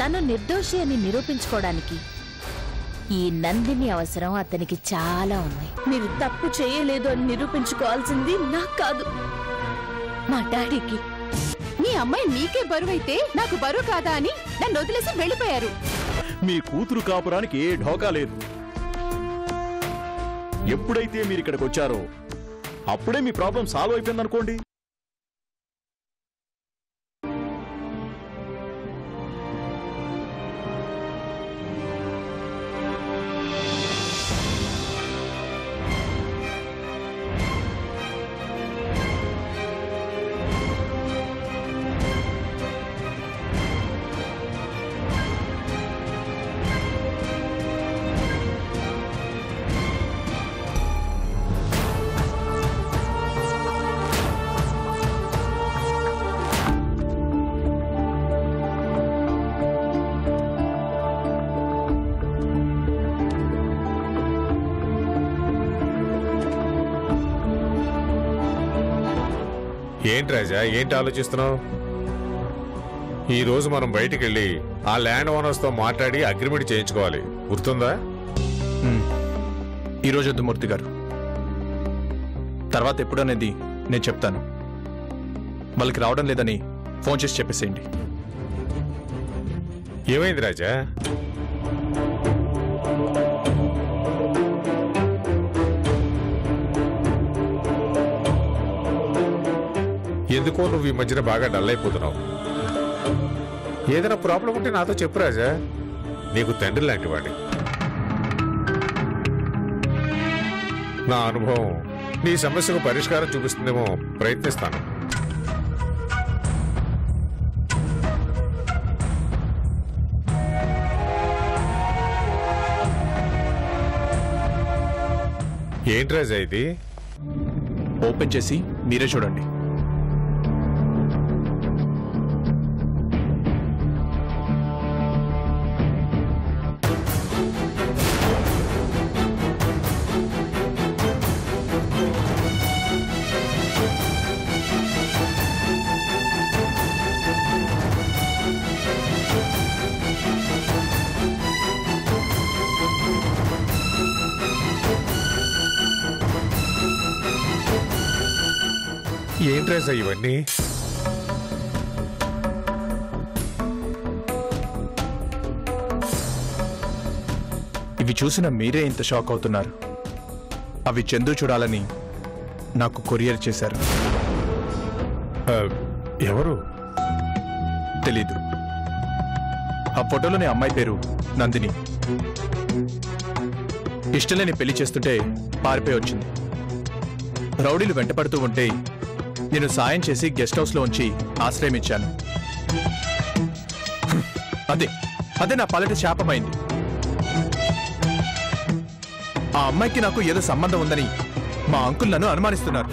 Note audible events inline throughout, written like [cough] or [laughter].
తను నిర్దోషి అని నిరూపించుకోవడానికి ఈ నందిని అవసరం అతనికి చాలా ఉంది. మీరు తప్పు చేయలేదు అని నిరూపించుకోవాల్సింది నాకు కాదు. మా డాడీకి. మీ అమ్మాయి నీకే బరువైతే నాకు బరువు కాదా అని నన్ను వదిలేసి వెళ్ళిపోయారు. మీ కూతురు కాపురానికి ఏ ఢోకా లేదు. ఎప్పుడైతే మీరు ఇక్కడికి వచ్చారో అప్పుడే మీ ప్రాబ్లం సాల్వ్ అయిపోయింది ఏంటి రాజా ఏంటి ఆలోచిస్తున్నావు? ఈ రోజు మనం బయటికి వెళ్ళి ఆ ల్యాండ్ ఓనర్స్తో మాట్లాడి అగ్రిమెంట్ చేయించుకోవాలి. గుర్తుందా? ఈరోజు వద్దు మూర్తి గారు. తర్వాత ఎప్పుడనేది నేను చెప్తాను. వాళ్ళకి రావడం లేదని ఫోన్ చేసి చెప్పేసేయండి. ఏమైంది రాజా? ఎందుకో నువ్వు ఈ మధ్యన బాగా డల్ అయిపోతున్నావు. ఏదైనా ప్రాబ్లం ఉంటే నాతో చెప్పు రాజా. నీకు తండ్రి లాంటి వాడి. నా అనుభవం నీ సమస్యకు పరిష్కారం చూపిస్తుందేమో ప్రయత్నిస్తాను. ఏంటి రాజా ఇది? ఓపెన్ చేసి మీరే చూడండి. రాజా ఇవన్నీ. ఇవి చూసిన మీరే ఇంత షాక్ అవుతున్నారు. అవి చందు చూడాలని నాకు కొరియర్ చేశారు. ఎవరు? తెలీదు. ఆ ఫోటోలోని అమ్మాయి పేరు నందిని. ఇష్టలేని పెళ్ళి చేస్తుంటే పారిపోయి వచ్చింది. రౌడీలు వెంటపడుతూ ఉంటే నేను సాయం చేసి గెస్ట్ హౌస్లో ఉంచి ఆశ్రయమిచ్చాను అదే అదే నా పాలిట శాపమైంది. ఆ అమ్మాయికి నాకు ఏదో సంబంధం ఉందని మా అంకుల్ నన్ను అనుమానిస్తున్నారు.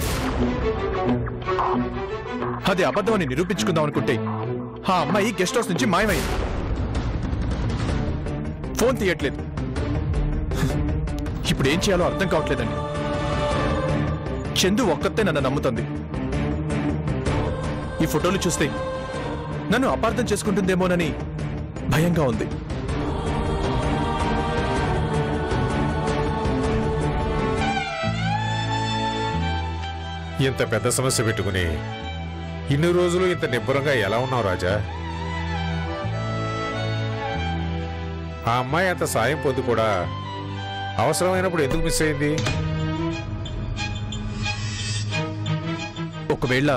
అది అబద్ధం అని నిరూపించుకుందాం అనుకుంటే ఆ అమ్మాయి గెస్ట్ హౌస్ నుంచి మాయమైంది. ఫోన్ తీయట్లేదు. ఇప్పుడు ఏం చేయాలో అర్థం కావట్లేదండి. చందు ఒక్కతే నన్ను నమ్ముతుంది. ఈ ఫోటోలు చూస్తే నన్ను అపార్థం చేసుకుంటుందేమోనని భయంగా ఉంది. ఇంత పెద్ద సమస్య పెట్టుకుని ఇన్ని రోజులు ఇంత నిబ్బరంగా ఎలా ఉన్నావు రాజా? ఆ అమ్మాయి అంత సాయం పొంది కూడా అవసరమైనప్పుడు ఎందుకు మిస్ అయింది? ఒకవేళ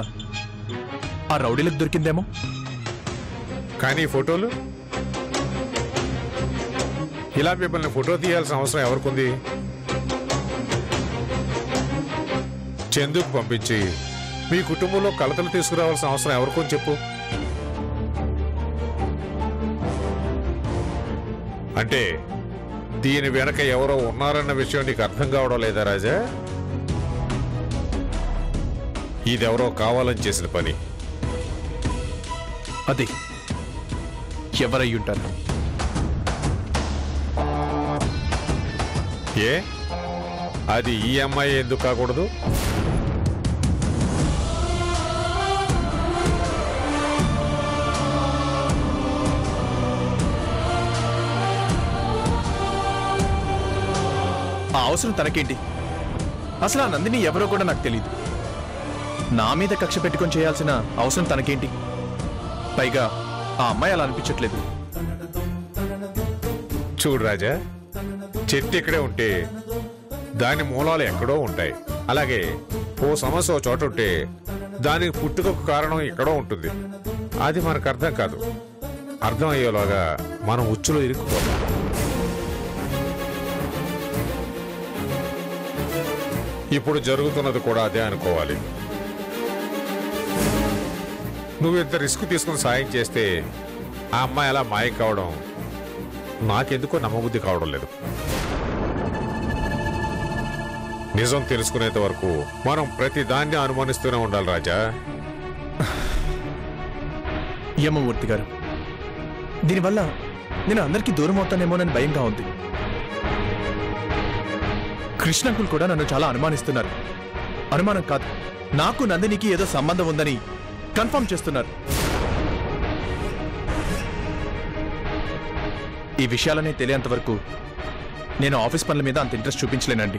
ఆ రౌడీలకు దొరికిందేమో? కానీ ఈ ఫోటోలు? ఇలా మిమ్మల్ని ఫోటో తీయాల్సిన అవసరం ఎవరికుంది? చందుకు పంపించి మీ కుటుంబంలో కలతలు తీసుకురావాల్సిన అవసరం ఎవరికో చెప్పు. అంటే దీని వెనక ఎవరో ఉన్నారన్న విషయం నీకు అర్థం కావడం లేదా రాజా? ఇదెవరో కావాలని చేసిన పని. అది. ఎవరై ఉంటారు? ఏ? అది ఈ అమ్మాయి ఎందుకు కాకూడదు? ఆ అవసరం తనకేంటి? అసలు ఆ నందిని ఎవరో కూడా నాకు తెలియదు నా మీద కక్ష పెట్టుకొని చేయాల్సిన అవసరం తనకేంటి? పైగా ఆ అమ్మాయి అలా అనిపించట్లేదు. చూడు రాజా చెట్టు ఇక్కడే ఉంటే దాని మూలాలు ఎక్కడో ఉంటాయి. అలాగే ఓ సమస్య ఓ చోట ఉంటే దానికి పుట్టుకకు కారణం ఎక్కడో ఉంటుంది. అది మనకు అర్థం కాదు. అర్థం అయ్యేలాగా మనం ఉచ్చులో ఇరుక్కుపోతాం. ఇప్పుడు జరుగుతున్నది కూడా అదే అనుకోవాలి. నువ్వు ఇంత రిస్క్ తీసుకుని సాయం చేస్తే ఆ అమ్మాయి అలా మాయం కావడం నాకెందుకో నమ్మబుద్ధి కావడం లేదు. నిజం తెలుసుకునేంత వరకు మనం ప్రతి దాన్ని అనుమానిస్తూనే ఉండాలి రాజా. యమమూర్తి గారు దీనివల్ల నేను అందరికీ దూరం అవుతానేమోనని భయంగా ఉంది. కృష్ణంకులు కూడా నన్ను చాలా అనుమానిస్తున్నారు. అనుమానం కాదు నాకు నందినికి ఏదో సంబంధం ఉందని కన్ఫర్మ్ చేస్తున్నారు. ఈ విషయాలనే తెలియంత వరకు నేను ఆఫీస్ పనుల మీద అంత ఇంట్రెస్ట్ చూపించలేనండి.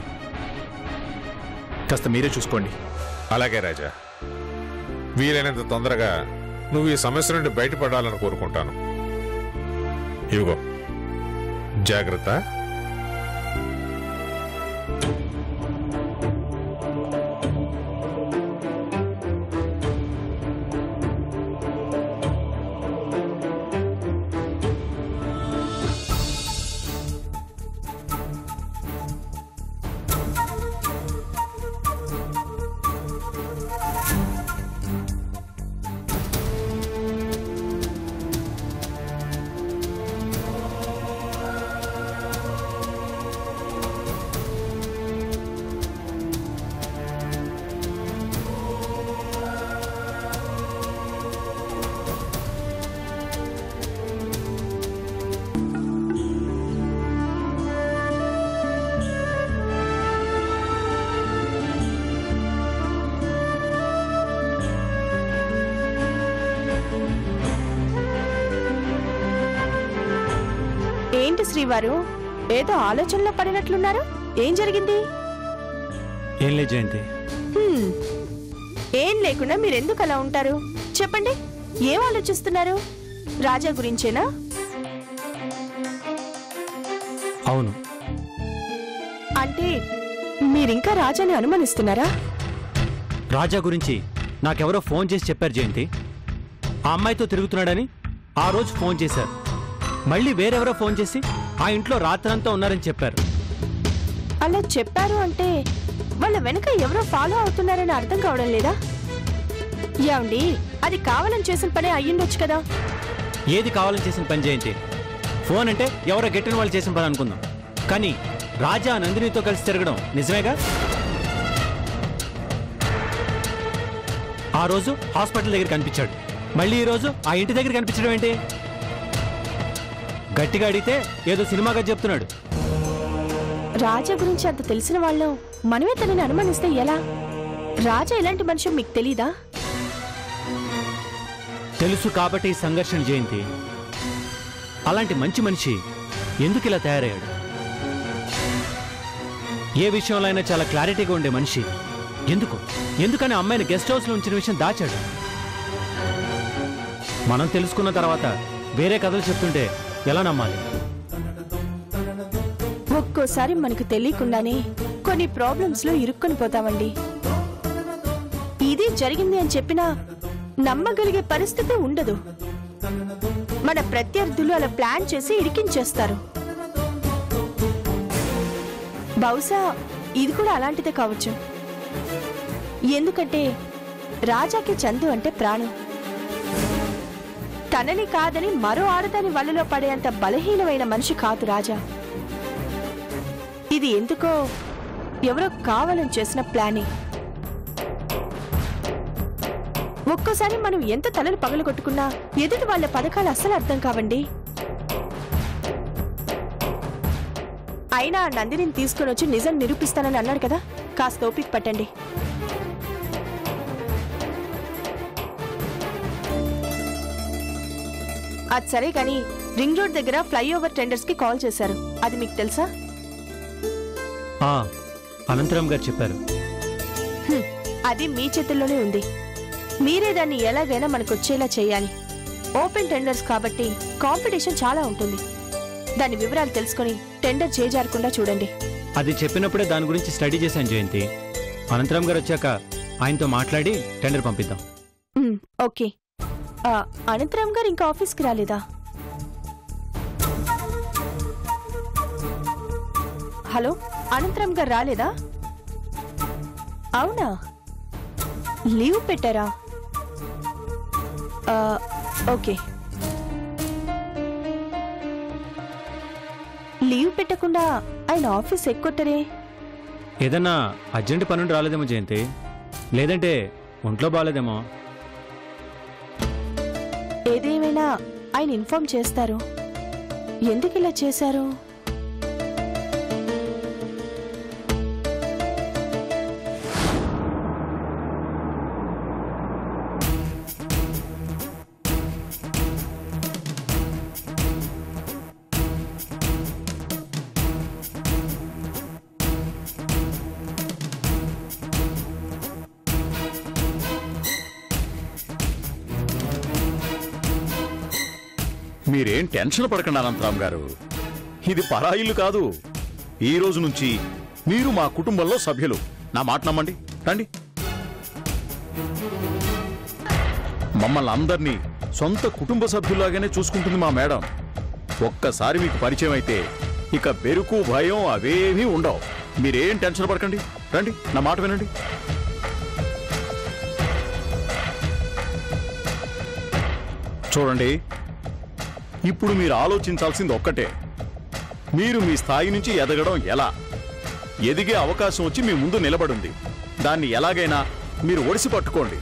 కాస్త మీరే చూసుకోండి. అలాగే రాజా. వీలైనంత తొందరగా నువ్వు ఈ సమస్య నుండి బయటపడాలని కోరుకుంటాను. ఇవిగో జాగ్రత్త. ఏంటి శ్రీవారు? ఏదో ఆలోచనలో పడినట్లున్నారు? ఏం జరిగింది? ఏం లేదు జయంతి. ఏం లేకుండా మీరెందుకు అలా ఉంటారు? చెప్పండి. ఏం ఆలోచిస్తున్నారు? రాజా గురించేనా? అవును. అంటే మీరింకా రాజాని అనుమానిస్తున్నారా? రాజా గురించి నాకెవరో ఫోన్ చేసి చెప్పారు జయంతి. ఆ అమ్మాయితో తిరుగుతున్నాడని ఆ రోజు ఫోన్ చేశారు. మళ్ళీ వేరెవరో ఫోన్ చేసి ఆ ఇంట్లో రాత్రంతా ఉన్నారని చెప్పారు. అలా చెప్పారు అంటే వాళ్ళ వెనక ఎవరో ఫాలో అవుతున్నారని అర్థం కావడం లేదా? ఏమండి అది కావాలని చేసిన పనే అయ్యుండొచ్చు కదా? ఏది కావాలని చేసిన పని జయంతి ఫోన్ అంటే ఎవరో గెట్టిన వాళ్ళు చేసిన పని అనుకుందాం. కానీ రాజా నందినితో కలిసి తిరగడం నిజమేగా? ఆ రోజు హాస్పిటల్ దగ్గర కనిపించాడు. మళ్ళీ ఈ రోజు ఆ ఇంటి దగ్గర కనిపించడం ఏంటి? గట్టిగా అడిగితే ఏదో సినిమాగా చెప్తున్నాడు. రాజా గురించి అంత తెలిసిన వాళ్ళం మనమే తనని అనుమానిస్తే ఎలా? రాజా ఎలాంటి మనిషి మీకు తెలీదా? తెలుసు కాబట్టి సంఘర్షణ జయంతి. అలాంటి మంచి మనిషి ఎందుకు ఇలా తయారయ్యాడు? ఏ విషయంలో అయినా చాలా క్లారిటీగా ఉండే మనిషి. ఎందుకు? ఎందుకని అమ్మాయిని గెస్ట్ హౌస్లో ఉంచిన విషయం దాచాడు? మనం తెలుసుకున్న తర్వాత వేరే కథలు చెప్తుంటే ఎలా నమ్మాలి? ఒక్కోసారి మనకు తెలియకుండానే కొన్ని ప్రాబ్లమ్స్లో ఇరుక్కొని పోతామండి. ఇది జరిగింది అని చెప్పినా నమ్మగలిగే పరిస్థితి ఉండదు. మన ప్రత్యర్థులు అలా ప్లాన్ చేసి ఇరికించేస్తారు. బహుశా ఇది కూడా అలాంటిదే కావచ్చు. ఎందుకంటే రాజాకి చందు అంటే ప్రాణం. తనని కాదని మరో ఆడదాని వలలో పడేంత బలహీనమైన మనిషి కాదు రాజా. ఇది ఎందుకో ఎవరో కావాలని చేసిన ప్లానింగ్ ఒక్కోసారి మనం ఎంత తలలు పగలు కొట్టుకున్నా ఎదుటి వాళ్ళ పథకాలు అస్సలు అర్థం కావండి. అయినా నందిని తీసుకుని వచ్చి నిజం నిరూపిస్తానని అన్నాడు కదా కాస్త ఓపిక పట్టండి. అది సరే కానీ రింగ్ రోడ్ దగ్గర ఫ్లైఓవర్ టెండర్స్కి కాల్ చేశారు. అది మీకు తెలుసా? ఆ, అనంతరం గారు చెప్పారు. హ్మ్, అది మీ చేతుల్లోనే ఉంది. మీరే దాన్ని ఎలాగైనా మనకు వచ్చేలా చేయాలి. ఓపెన్ టెండర్స్ కాబట్టి కాంపిటీషన్ చాలా ఉంటుంది. దాని వివరాలు తెలుసుకొని టెండర్ చేజారకుండా చూడండి. అది చెప్పినప్పుడే దాని గురించి స్టడీ చేశాను జయంతి. అనంతరం గారు వచ్చాక ఆయనతో మాట్లాడి టెండర్ పంపిద్దాం. ఓకే. అనంతరం గారు ఇంకా ఆఫీస్కి రాలేదా? హలో అనంతరం గారు రాలేదా? అవునా? లీవ్ పెట్టారా? ఓకే. లీవ్ పెట్టకుండా ఆయన ఆఫీస్ ఎక్కొట్టరే? ఏదన్నా అర్జెంట్ పనుండి రాలేదేమో జయంతి. లేదంటే ఒంట్లో బాగాలేదేమో. ఏదేమైనా ఆయన ఇన్ఫార్మ్ చేస్తారు. ఎందుకు ఇలా చేశారు? మీరేం టెన్షన్ పడకండి అనంతరామ్ గారు. ఇది పరాయిల్లు కాదు. ఈ రోజు నుంచి మీరు మా కుటుంబంలో సభ్యులు. నా మాట నమ్మండి. రండి. మమ్మల్ని అందరినీ సొంత కుటుంబ సభ్యులాగానే చూసుకుంటుంది మా మేడం. ఒక్కసారి మీకు పరిచయం అయితే ఇక బెరుకు భయం అవేమీ ఉండవు. మీరేం టెన్షన్ పడకండి. రండి. నా మాట వినండి. చూడండి. ఇప్పుడు మీరు ఆలోచించాల్సింది ఒక్కటే. మీరు మీ స్థాయి నుంచి ఎదగడం ఎలా? ఎదిగే అవకాశం వచ్చి మీ ముందు నిలబడింది. దాన్ని ఎలాగైనా మీరు ఒడిసి పట్టుకోండి.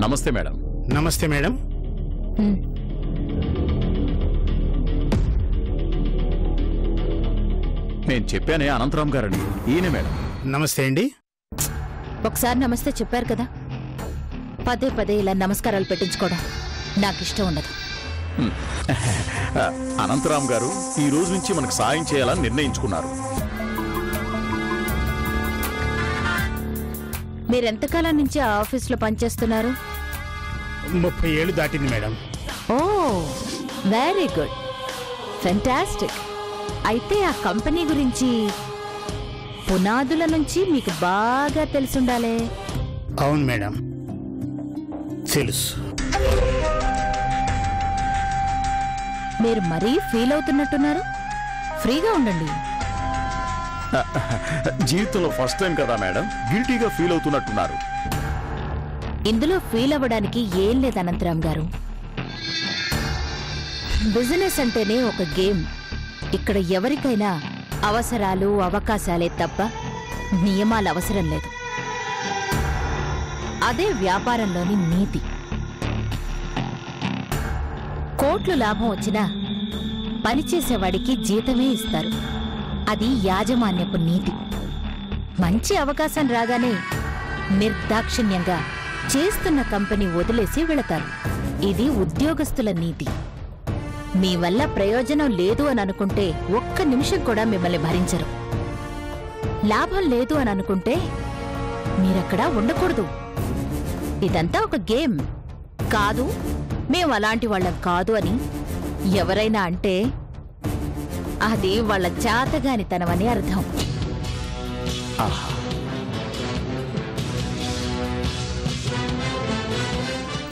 నమస్తే మేడం. నమస్తే మేడం. నేను చెప్పానే అనంతరామ్ గారని. ఈయన మేడం. నమస్తే అండి. ఒకసారి నమస్తే చెప్పారు కదా. పదే పదే ఇలా నమస్కారాలు పెట్టించుకోవడం నాకు ఇష్టం ఉండదు అనంతరామ్ గారు ఈ రోజు నుంచి మనకు సాయం చేయాలని నిర్ణయించుకున్నారు. మీరెంతకాలం నుంచి ఆ ఆఫీస్లో పనిచేస్తున్నారు? ముప్పై ఏళ్ళు దాటింది madam. Oh very good. Fantastic అయితే ఆ కంపెనీ గురించి పునాదుల నుంచి మీకు బాగా తెలుసుండాలే. అవును మేడం. తెలుసు. మీరు మరీ ఫీల్ అవుతున్నట్టున్నారు. ఫ్రీగా ఉండండి. [laughs] జీవితంలో ఫస్ట్ టైం కదా మేడం? గిల్టీగా ఫీల్ అవుతున్నట్టున్నారు. ఇందులో ఫీల్ అవ్వడానికి ఏం లేదు అనంతరామ్ గారు. బిజినెస్ అంటేనే ఒక గేమ్. ఇక్కడ ఎవరికైనా అవసరాలు అవకాశాలే తప్ప నియమాలు అవసరం లేదు. అదే వ్యాపారంలోని నీతి. కోట్లు లాభం వచ్చినా పనిచేసేవాడికి జీతమే ఇస్తారు. అది యాజమాన్యపు నీతి. మంచి అవకాశం రాగానే నిర్దాక్షిణ్యంగా చేస్తున్న కంపెనీ వదిలేసి వెళతారు. ఇది ఉద్యోగస్తుల నీతి. మీ వల్ల ప్రయోజనం లేదు అని అనుకుంటే ఒక్క నిమిషం కూడా మిమ్మల్ని భరించరు. లాభం లేదు అని అనుకుంటే మీరక్కడ ఉండకూడదు. ఇదంతా ఒక గేమ్. కాదు మేము అలాంటి వాళ్ళం కాదు అని ఎవరైనా అంటే అది వాళ్ళ చాతగానితనమని అర్థం.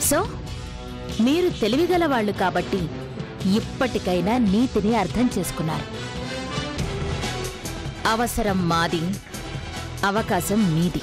సో మీరు తెలివిగల వాళ్ళు కాబట్టి ఇప్పటికైనా నీతిని అర్థం చేసుకున్నారు. అవసరం మాది అవకాశం మీది.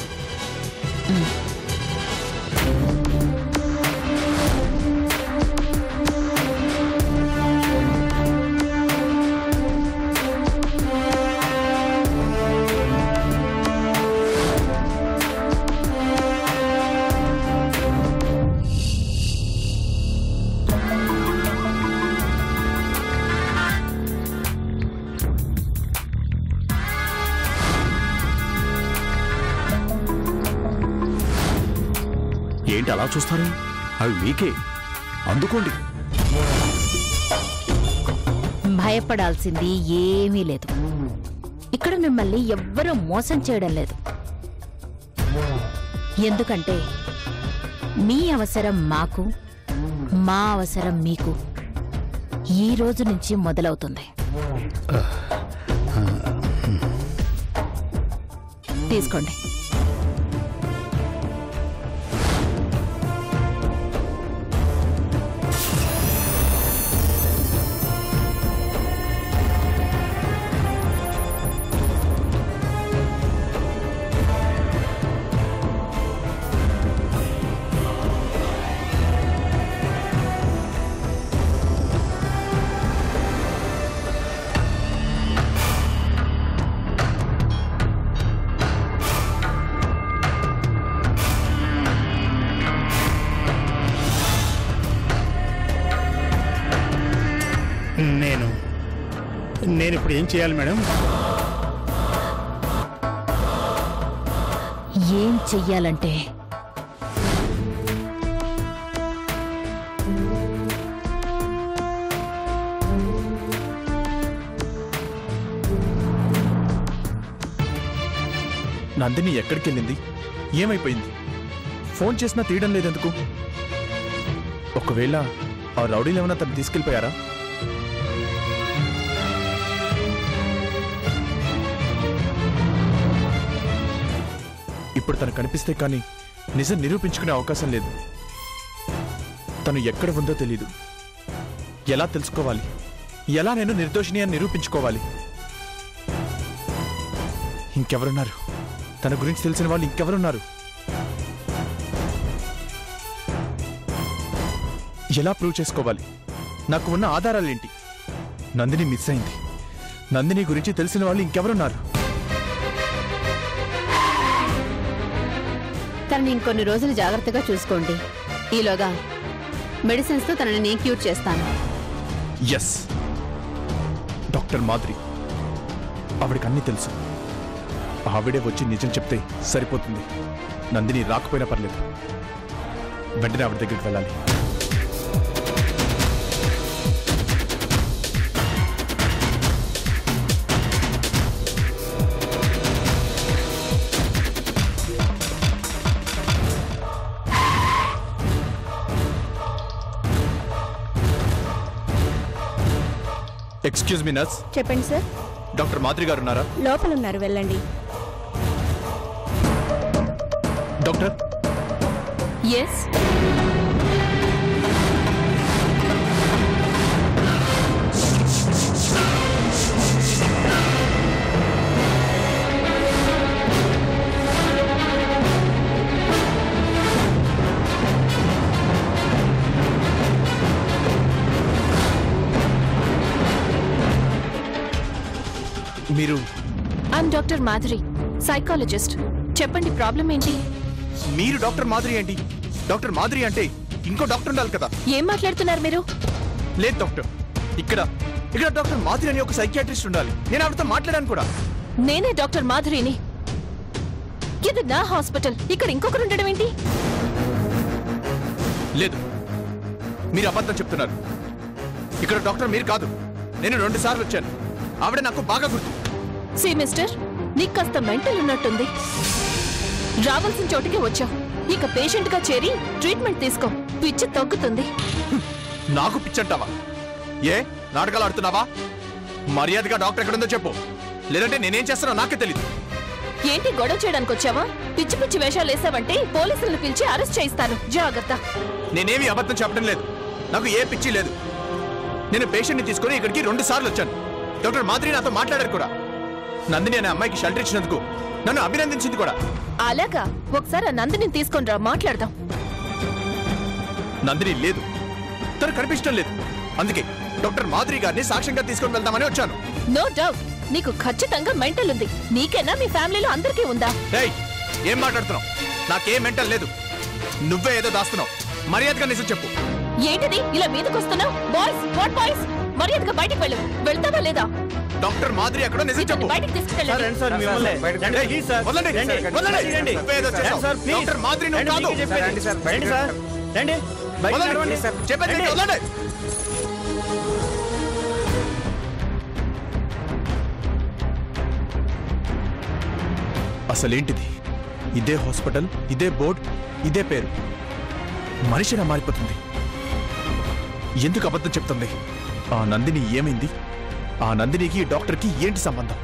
అలా చూస్తారు? అవి మీకే. అందుకోండి. భయపడాల్సింది ఏమీ లేదు. ఇక్కడ మిమ్మల్ని ఎవ్వరూ మోసం చేయడం లేదు. ఎందుకంటే మీ అవసరం మాకు మా అవసరం మీకు ఈ రోజు నుంచి మొదలవుతుంది. తీసుకోండి. ఏం చేయాలి మేడం? ఏం చెయ్యాలంటే? నందిని ఎక్కడికి వెళ్ళింది ఏమైపోయింది? ఫోన్ చేసినా తీయడం లేదెందుకు? ఒకవేళ ఆ రౌడీలు ఏమైనా తను తీసుకెళ్ళిపోయారా? ఇప్పుడు తను కనిపిస్తే కానీ నిజం నిరూపించుకునే అవకాశం లేదు. తను ఎక్కడ ఉందో తెలీదు. ఎలా తెలుసుకోవాలి? ఎలా నేను నిర్దోషిని అని నిరూపించుకోవాలి? ఇంకెవరున్నారు? తన గురించి తెలిసిన వాళ్ళు ఇంకెవరున్నారు? ఎలా ప్రూవ్ చేసుకోవాలి? నాకు ఉన్న ఆధారాలేంటి? నందిని మిస్ అయింది. నందిని గురించి తెలిసిన వాళ్ళు ఇంకెవరున్నారు? తనని ఇంకొన్ని రోజులు జాగ్రత్తగా చూసుకోండి. ఈలోగా మెడిసిన్స్తో తనని నేను క్యూర్ చేస్తాను. ఎస్ డాక్టర్ మాధురి ఆవిడకి అన్నీ తెలుసు. ఆవిడే వచ్చి నిజం చెప్తే సరిపోతుంది. నందిని రాకపోయినా పర్లేదు. వెంటనే ఆవిడ దగ్గరికి వెళ్ళాలి. ఎక్స్క్యూజ్ మీ నర్స్ చెప్పండి సార్ డాక్టర్ మాధురి గారు ఉన్నారా? లోపల ఉన్నారు వెళ్ళండి. డాక్టర్ ఎస్ మీరు? I'm doctor Madhuri psychologist. చెప్పండి ప్రాబ్లం ఏంటి? మీరు డాక్టర్ మాధురి ఏంటి? డాక్టర్ మాధురి అంటే ఇంకో డాక్టర్ ఉండాలి కదా. ఏం మాట్లాడుతున్నారు మీరు? లేదు డాక్టర్ ఇక్కడ ఇక్కడ డాక్టర్ మాధురి అని ఒక సైకియాట్రిస్ట్ ఉండాలి. నేను ఆవిడతో మాట్లాడాను కూడా. నేనే డాక్టర్ మాధురిని. ఇది నా హాస్పిటల్. ఇక్కడ ఇంకొకరు ఉండడం ఏంటి? లేదు మీరు అబద్ధం చెప్తున్నారు. ఇక్కడ డాక్టర్ మీరు కాదు నేను రెండు సార్లు వచ్చాను. ఆవిడ నాకు బాగా గుర్తు. సి మిస్టర్ నీకు కాస్త మెంటల్ ఉన్నట్టుంది. రావాల్సిన చోటికి వచ్చావు. ఇక పేషెంట్గా చేరి ట్రీట్మెంట్ తీసుకో. పిచ్చి తగ్గుతుంది. నాకు పిచ్చంటావా? ఏ నాటకాలు ఆడుతున్నావా? మర్యాదగా డాక్టర్ ఎక్కడుందో చెప్పు. లేదంటే నేనేం చేస్తానో నాకే తెలియదు ఏంటి గొడవ చేయడానికి వచ్చావా? పిచ్చి పిచ్చి వేషాలు వేసావంటే పోలీసులను పిలిచి అరెస్ట్ చేయిస్తాను. జాగ్రత్త. నేనేమి అబద్ధం చెప్పడం లేదు. నాకు ఏ పిచ్చి లేదు. నేను పేషెంట్ని తీసుకుని ఇక్కడికి రెండు సార్లు వచ్చాను. డాక్టర్ మాధురి నాతో మాట్లాడారు కూడా. నందిని అనే అమ్మాయికి షెల్టర్ ఇచ్చినందుకు నన్ను అభినందించింది కూడా. అలాగా? ఒకసారి ఆ నందిని తీసుకొని రా మాట్లాడదాం. నందిని లేదు. తను కనిపించడం లేదు. అందుకే డాక్టర్ మాధురి గారిని సాక్ష్యంగా తీసుకొని వెళ్దామని వచ్చాను. నో డౌట్ నీకు ఖచ్చితంగా మెంటల్ ఉంది. నీకేనా? మీ ఫ్యామిలీలో అందరికీ ఉందా? ఏయ్ ఏం మాట్లాడుతున్నావు? నాకేం మెంటల్ లేదు. నువ్వే ఏదో దాస్తున్నావు. మర్యాదగా నిజం చెప్పు. ఏంటిది? ఇలా మీదకొస్తున్నావు? బాయ్స్ వాట్ బాయ్స్ మర్యాదగా బయటికి వెళ్ళు. వెళ్తావా లేదా? డాక్టర్ మాదిరి ఎక్కడో నిజం చెప్పు బయటికి తీసుకెళ్ళండి రండి సార్ మిమ్మల్ని రండి ప్లీజ్ సార్ వదలండి. రండి వదలండి. రండి నువ్వేదో చేసావు. రండి సార్ ప్లీజ్ డాక్టర్ మాదిరి నువ్వు రండి, కాదు. మీకే చెప్పేది. రండి సార్, రండి సార్ రండి బయటికి వదలండి. నడవండి. చెప్పేది రండి. వదలండి. అసలేంటిది ఇదే హాస్పిటల్ ఇదే బోర్డ్ ఇదే పేరు మనిషిలా మారిపోతుంది ఎందుకు అబద్ధం చెప్తుంది ఆ నందిని ఏమైంది ఆ నందినికి డాక్టర్కి ఏంటి సంబంధం?